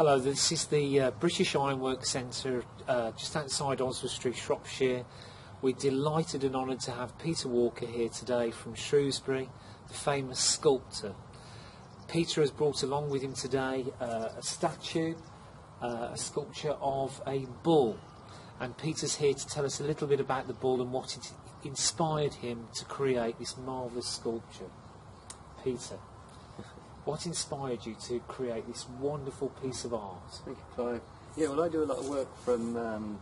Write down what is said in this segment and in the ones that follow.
Hello, this is the uh, British Ironworks Centre uh, just outside Oswestry, Shropshire. We're delighted and honoured to have Peter Walker here today from Shrewsbury, the famous sculptor. Peter has brought along with him today uh, a statue, uh, a sculpture of a bull. And Peter's here to tell us a little bit about the bull and what it inspired him to create this marvellous sculpture. Peter. What inspired you to create this wonderful piece of art? Thank you, Clive. Yeah, well, I do a lot of work from um,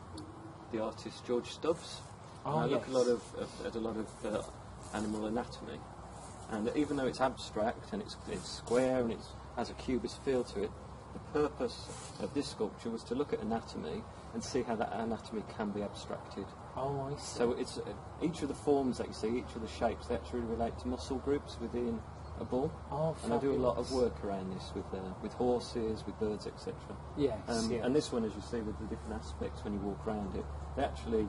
the artist George Stubbs. Oh, I look a lot of, of at a lot of uh, animal anatomy, and even though it's abstract and it's, it's square and it has a cubist feel to it, the purpose of this sculpture was to look at anatomy and see how that anatomy can be abstracted. Oh, I see. So it's uh, each of the forms that you see, each of the shapes, they actually relate to muscle groups within a bull. oh, And I do a lot of work around this with uh, with horses, with birds, etc. Yes, Um, yeah. And this one, as you see, with the different aspects when you walk around it, they actually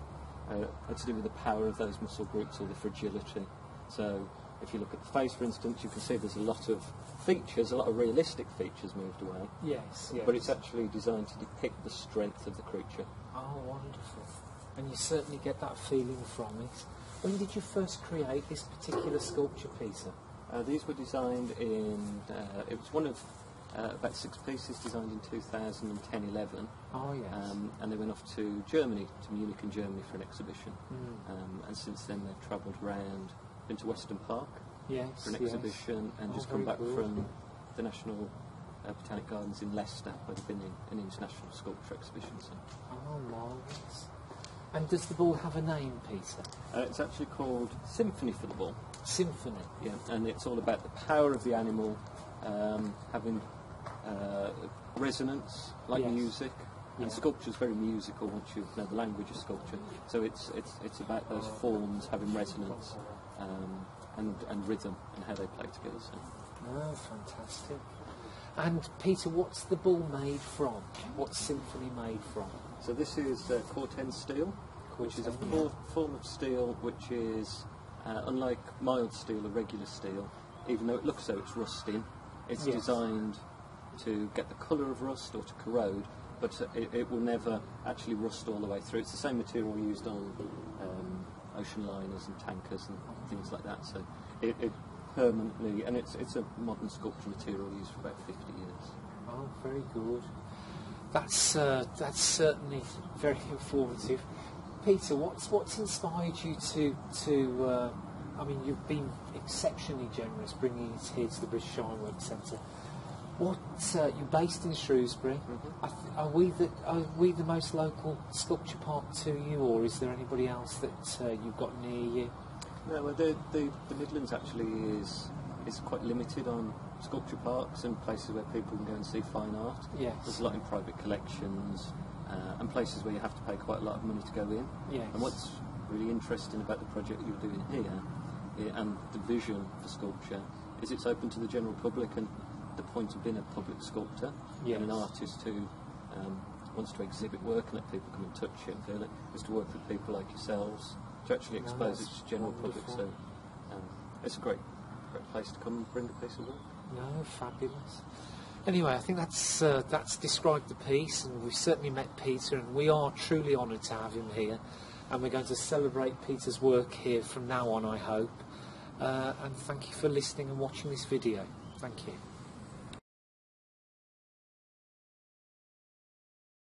uh, are to do with the power of those muscle groups or the fragility. So if you look at the face, for instance, you can see there's a lot of features, a lot of realistic features moved away. yes, yes. But it's actually designed to depict the strength of the creature. Oh, wonderful. And you certainly get that feeling from it. When did you first create this particular sculpture, Peter? Uh, these were designed in, uh, it was one of uh, about six pieces designed in 2010-11. Oh, yes. Um, and they went off to Germany, to Munich in Germany for an exhibition. Mm. Um, and since then they've travelled around, been to Weston Park yes, for an yes. exhibition and Oh, just come back good. from the National uh, Botanic Gardens in Leicester where they've been in an international sculpture exhibition. So. Oh, marvellous. And does the ball have a name, Peter? Uh, it's actually called Symphony for the Bull. Symphony. Yeah, and it's all about the power of the animal um, having uh, resonance like Yes. music. And Yeah. is very musical once you know the language of sculpture. So it's it's it's about those forms having resonance um, and and rhythm and how they play together. So. Oh, fantastic. And Peter, what's the ball made from? What's Symphony made from? So this is uh, Corten steel, which is a Corten. for, form of steel which is uh, unlike mild steel or regular steel. Even though it looks so it's rusting, it's Yes. designed to get the colour of rust or to corrode, but it, it will never actually rust all the way through. It's the same material used on um, ocean liners and tankers and things like that. So it, it permanently, and it's it's a modern sculpture material used for about 50 years. Oh, very good. That's uh, that's certainly very informative. Peter, what's what's inspired you to to? Uh, I mean, you've been exceptionally generous bringing it here to the British Ironworks Centre. What uh, you're based in Shrewsbury? I th- Are we the are we the most local sculpture park to you, or is there anybody else that uh, you've got near you? No, well, the, the, the Midlands actually is is quite limited on sculpture parks and places where people can go and see fine art. Yes. There's a lot in private collections uh, and places where you have to pay quite a lot of money to go in. Yes. And what's really interesting about the project you're doing here i- and the vision for sculpture is it's open to the general public and the point of being a public sculptor Yes. and an artist who um, wants to exhibit work and let people come and touch it and feel it is to work with people like yourselves to actually No, expose it to the general public. So um, it's a great, great place to come and bring a piece of work. No, fabulous. Anyway, I think that's uh, that's described the piece, and we've certainly met Peter, and we are truly honoured to have him here. And we're going to celebrate Peter's work here from now on, I hope. Uh, and thank you for listening and watching this video. Thank you.